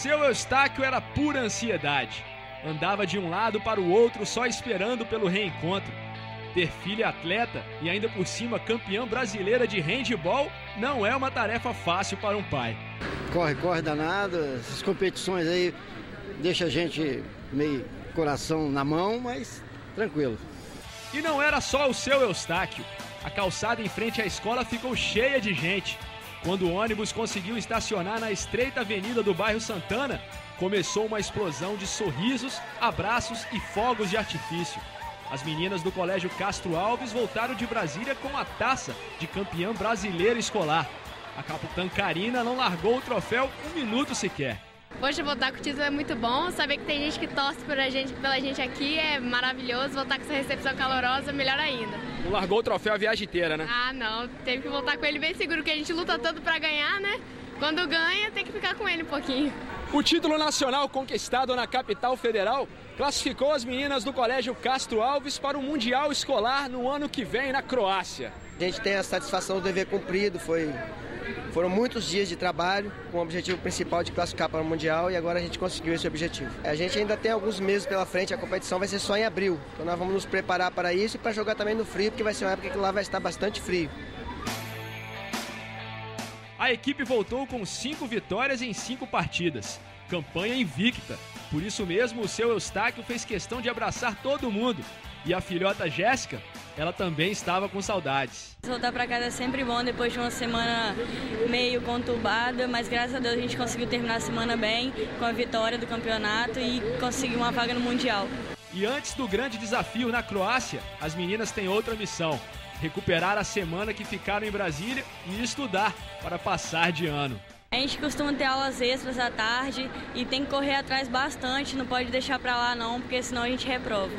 Seu Eustáquio era pura ansiedade. Andava de um lado para o outro só esperando pelo reencontro. Ter filha atleta e ainda por cima campeã brasileira de handball não é uma tarefa fácil para um pai. Corre, corre danado, essas competições aí deixa a gente meio coração na mão, mas tranquilo. E não era só o seu Eustáquio. A calçada em frente à escola ficou cheia de gente. Quando o ônibus conseguiu estacionar na estreita avenida do bairro Santana, começou uma explosão de sorrisos, abraços e fogos de artifício. As meninas do Colégio Castro Alves voltaram de Brasília com a taça de campeã brasileira escolar. A capitã Karina não largou o troféu um minuto sequer. Hoje voltar com o título é muito bom, saber que tem gente que torce pela gente, pela gente aqui é maravilhoso, voltar com essa recepção calorosa, melhor ainda. Não largou o troféu a viagem inteira, né? Ah, não, teve que voltar com ele bem seguro, que a gente luta tanto para ganhar, né? Quando ganha, tem que ficar com ele um pouquinho. O título nacional conquistado na capital federal classificou as meninas do Colégio Castro Alves para o Mundial Escolar no ano que vem na Croácia. A gente tem a satisfação do dever cumprido, foi foram muitos dias de trabalho com o objetivo principal de classificar para o Mundial e agora a gente conseguiu esse objetivo. A gente ainda tem alguns meses pela frente, a competição vai ser só em abril. Então nós vamos nos preparar para isso e para jogar também no frio, porque vai ser uma época que lá vai estar bastante frio. A equipe voltou com cinco vitórias em cinco partidas. Campanha invicta. Por isso mesmo, o seu Eustáquio fez questão de abraçar todo mundo. E a filhota Jéssica ela também estava com saudades. Voltar para casa é sempre bom depois de uma semana meio conturbada, mas graças a Deus a gente conseguiu terminar a semana bem, com a vitória do campeonato e conseguir uma vaga no Mundial. E antes do grande desafio na Croácia, as meninas têm outra missão: recuperar a semana que ficaram em Brasília e estudar para passar de ano. A gente costuma ter aulas extras à tarde e tem que correr atrás bastante, não pode deixar para lá não, porque senão a gente reprova.